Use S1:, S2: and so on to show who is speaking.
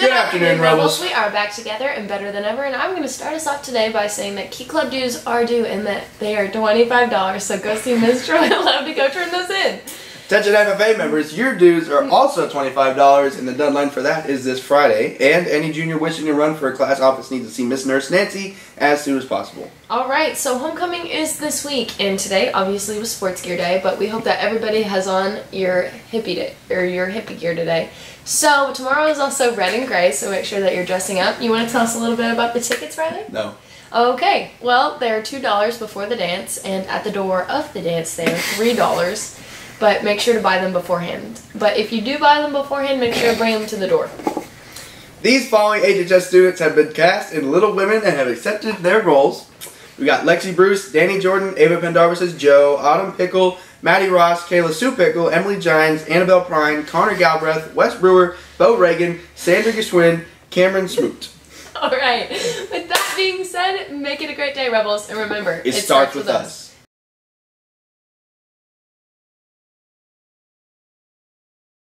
S1: Good afternoon, Rebels.
S2: We are back together and better than ever, and I'm going to start us off today by saying that Key Club dues are due and that they are $25, so go see Ms. Troy Love to go turn.
S1: Attention FFA members, your dues are hmm. also $25, and the deadline for that is this Friday. And any junior wishing to run for a class office needs to see Miss Nurse Nancy as soon as possible.
S2: All right, so homecoming is this week, and today obviously was sports gear day, but we hope that everybody has on your hippie day or your hippie gear today. So tomorrow is also red and gray, so make sure that you're dressing up. You want to tell us a little bit about the tickets, Riley?
S1: No.
S2: Okay, well they're two dollars before the dance, and at the door of the dance they're three dollars. But make sure to buy them beforehand. But if you do buy them beforehand, make sure to bring them to the door.
S1: These following HHS students have been cast in Little Women and have accepted their roles. We got Lexi Bruce, Danny Jordan, Ava Pendarvis as Jo, Autumn Pickle, Maddie Ross, Kayla Sue Pickle, Emily Gines, Annabelle Prine, Connor Galbraith, Wes Brewer, Bo Reagan, Sandra Gishwin, Cameron Smoot.
S2: All right. With that being said, make it a great day, Rebels. And remember,
S1: It, starts, with us.